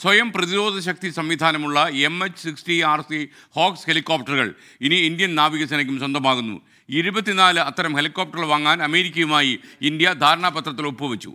സ്വയം പ്രതിരോധ ശക്തി സംവിധാനമുള്ള M H sixty R Seahawks ഹെലികോപ്റ്ററുകൾ ഇനി ഇന്ത്യൻ നാവികസേനയ്ക്കും സ്വന്തമാകുന്നു. ഇരുപത്തിനാല് അത്തരം ഹെലികോപ്റ്ററുകൾ വാങ്ങാൻ അമേരിക്കയുമായി ഇന്ത്യ ധാരണാപത്രത്തിൽ ഒപ്പുവെച്ചു.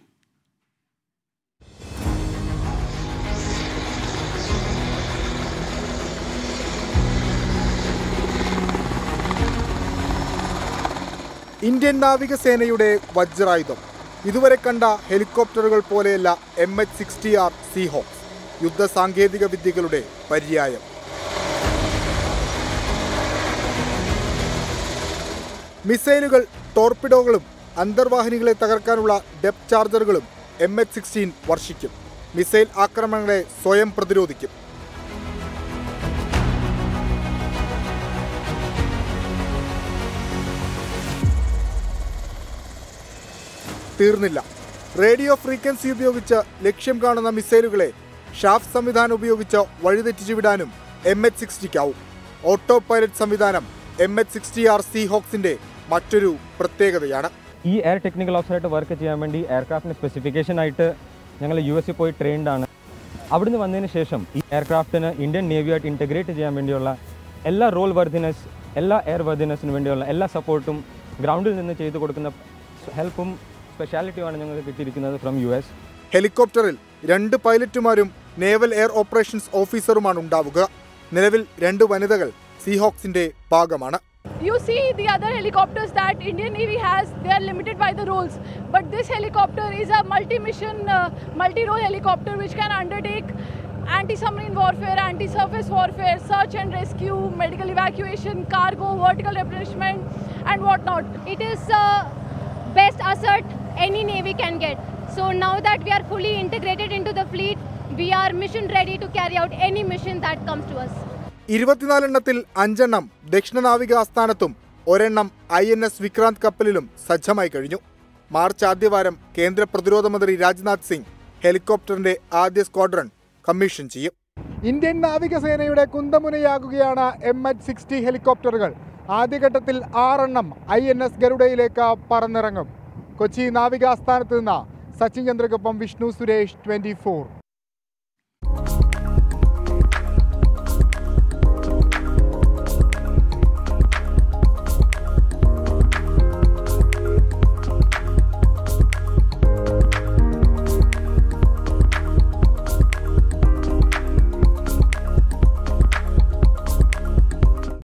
ഇന്ത്യൻ നാവികസേനയുടെ വജ്രായുധം. ഇതുവരെ കണ്ട ഹെലികോപ്റ്ററുകൾ പോലെയല്ല M H sixty R Seahawks യുദ്ധ സാങ്കേതിക വിദ്യകളുടെ പര്യായം. മിസൈലുകൾ ടോർപിഡോകളും അന്തർവാഹിനികളെ തകർക്കാനുള്ള ഡെപ് ചാർജറുകളും എം എച്ച് സിക്സ്റ്റീൻ വർഷിക്കും. മിസൈൽ ആക്രമണങ്ങളെ സ്വയം പ്രതിരോധിക്കും. തീർന്നില്ല. റേഡിയോ ഫ്രീക്വൻസി ഉപയോഗിച്ച് ലക്ഷ്യം കാണുന്ന മിസൈലുകളെ ഷാഫ് സംവിധാനം ഉപയോഗിച്ച് വഴിതെറ്റിച്ചു വിടാനും എം എച്ച് സിക്സ്റ്റിക്കാവും ഓട്ടോ പൈലറ്റ് സംവിധാനം M H sixty R C ഹോക്സിന്റെ മറ്റൊരു പ്രത്യേകതയാണ്. ഈ എയർ ടെക്നിക്കൽ ഓഫീസറായിട്ട് വർക്ക് ചെയ്യാൻ വേണ്ടി എയർക്രാഫ്റ്റിന് സ്പെസിഫിക്കേഷൻ ആയിട്ട് ഞങ്ങൾ യു എസ് പോയി ട്രെയിൻഡ് ആണ്. അവിടുന്ന് വന്നതിന് ശേഷം ഈ എയർക്രാഫ്റ്റിന് ഇന്ത്യൻ നേവിയായിട്ട് ഇന്റഗ്രേറ്റ് ചെയ്യാൻ വേണ്ടിയുള്ള എല്ലാ റോൾ വർദ്ധിനസ് എല്ലാ എയർ വർദ്ധിനസിന് വേണ്ടിയുള്ള എല്ലാ സപ്പോർട്ടും ഗ്രൗണ്ടിൽ നിന്ന് ചെയ്തു കൊടുക്കുന്ന ഹെൽപ്പും സ്പെഷ്യാലിറ്റിയുമാണ് ഞങ്ങൾക്ക് കിട്ടിയിരിക്കുന്നത് ഫ്രം യു എസ് ഹെലികോപ്റ്ററിൽ രണ്ട് പൈലറ്റുമാരും നേവൽ എയർ ഓപ്പറേഷൻസ് ഓഫീസറുമാണ് ഉണ്ടാവുക നിലവിൽ രണ്ട് വനിതകൾ സീഹോക്സിന്റെ ഭാഗമാണ് You see the other helicopters that Indian Navy has, they are limited by the roles. But this helicopter is a multi-mission, uh, multi-role helicopter which can undertake anti-submarine warfare, anti-surface warfare, search and rescue, medical evacuation, cargo, vertical replenishment and whatnot. It is uh, best asset any navy can get. So now that we are fully integrated into the fleet, we are mission ready to carry out any mission that comes to us ഇരുപത്തിനാലെണ്ണത്തിൽ അഞ്ചെണ്ണം ദക്ഷിണ നാവിക ആസ്ഥാനത്തും ഒരെണ്ണം I N S Vikrant കപ്പലിലും സജ്ജമായി കഴിഞ്ഞു. March ആദ്യവാരം കേന്ദ്ര പ്രതിരോധ മന്ത്രി രാജ്നാഥ് സിംഗ് ഹെലികോപ്റ്ററിന്റെ ആദ്യ സ്ക്വാഡ്രൺ കമ്മീഷൻ ചെയ്യും. ഇന്ത്യൻ നാവികസേനയുടെ കുന്തമുനയാകുകയാണ് എം എച്ച് സിക്സ്റ്റി ഹെലികോപ്റ്ററുകൾ. ആദ്യഘട്ടത്തിൽ ആറെണ്ണം ഐ എൻ എസ് ഗരുഡയിലേക്ക് പറന്നിറങ്ങും. കൊച്ചി നാവിക ആസ്ഥാനത്ത് നിന്ന് സച്ചിൻ ചന്ദ്രക്കൊപ്പം വിഷ്ണു സുരേഷ് ട്വന്റി